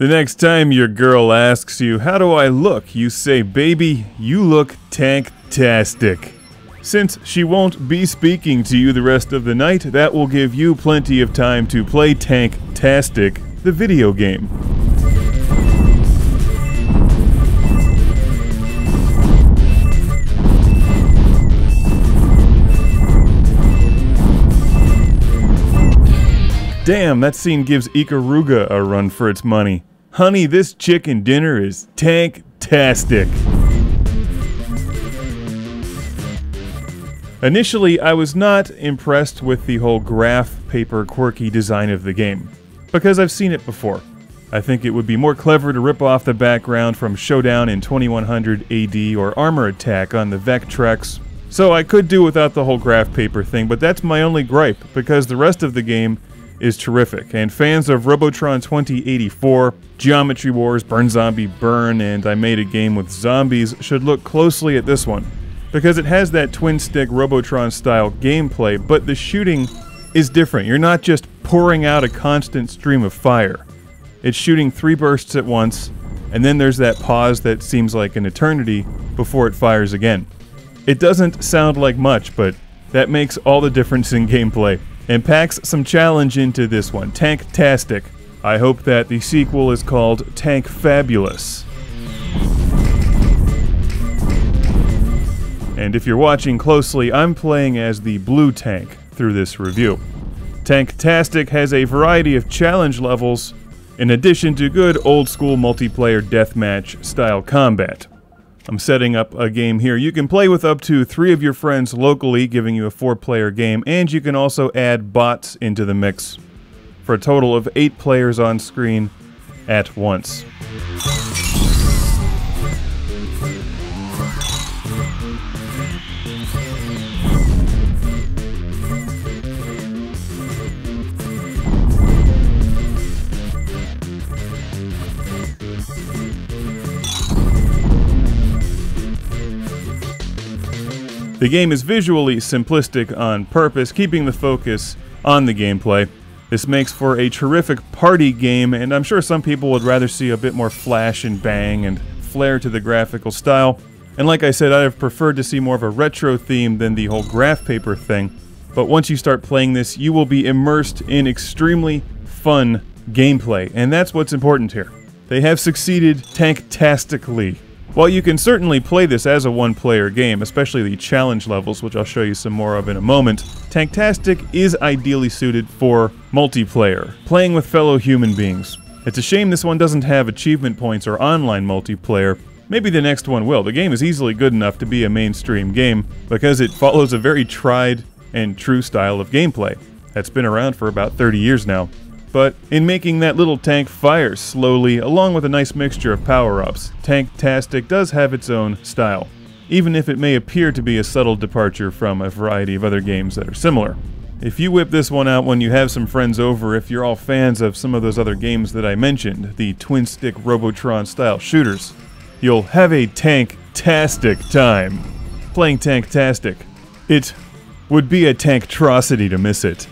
The next time your girl asks you, How do I look? you say, Baby, you look tanktastic. Since she won't be speaking to you the rest of the night, that will give you plenty of time to play Tanktastic, the video game. Damn, that scene gives Ikaruga a run for its money. Honey, this chicken dinner is tanktastic. Initially, I was not impressed with the whole graph paper quirky design of the game, because I've seen it before. I think it would be more clever to rip off the background from Showdown in 2100 AD or Armor Attack on the Vectrex, so I could do without the whole graph paper thing, but that's my only gripe, because the rest of the game is terrific, and fans of Robotron 2084, Geometry Wars, Burn Zombie Burn, and I Made a Game with Zombies should look closely at this one, because it has that twin stick Robotron style gameplay, but the shooting is different. You're not just pouring out a constant stream of fire. It's shooting three bursts at once, and then there's that pause that seems like an eternity before it fires again. It doesn't sound like much, but that makes all the difference in gameplay and packs some challenge into this one Tanktastic. I hope that the sequel is called Tank Fabulous. And if you're watching closely, I'm playing as the blue tank through this review. Tanktastic has a variety of challenge levels, in addition to good old school multiplayer deathmatch style combat. I'm setting up a game here. You can play with up to three of your friends locally, giving you a four player game, and you can also add bots into the mix for a total of eight players on screen at once. The game is visually simplistic on purpose, keeping the focus on the gameplay. This makes for a terrific party game, and I'm sure some people would rather see a bit more flash and bang and flair to the graphical style. And like I said, I'd have preferred to see more of a retro theme than the whole graph paper thing. But once you start playing this, you will be immersed in extremely fun gameplay, and that's what's important here. They have succeeded tanktastically while you can certainly play this as a one-player game, especially the challenge levels, which I'll show you some more of in a moment, Tanktastic is ideally suited for multiplayer, playing with fellow human beings. It's a shame this one doesn't have achievement points or online multiplayer. Maybe the next one will. The game is easily good enough to be a mainstream game because it follows a very tried and true style of gameplay that's been around for about 30 years now but in making that little tank fire slowly, along with a nice mixture of power-ups, Tanktastic does have its own style, even if it may appear to be a subtle departure from a variety of other games that are similar. If you whip this one out when you have some friends over, if you're all fans of some of those other games that I mentioned, the twin-stick Robotron style shooters, you'll have a tank-tastic time playing Tanktastic. It would be a tanktrosity to miss it.